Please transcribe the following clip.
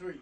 three.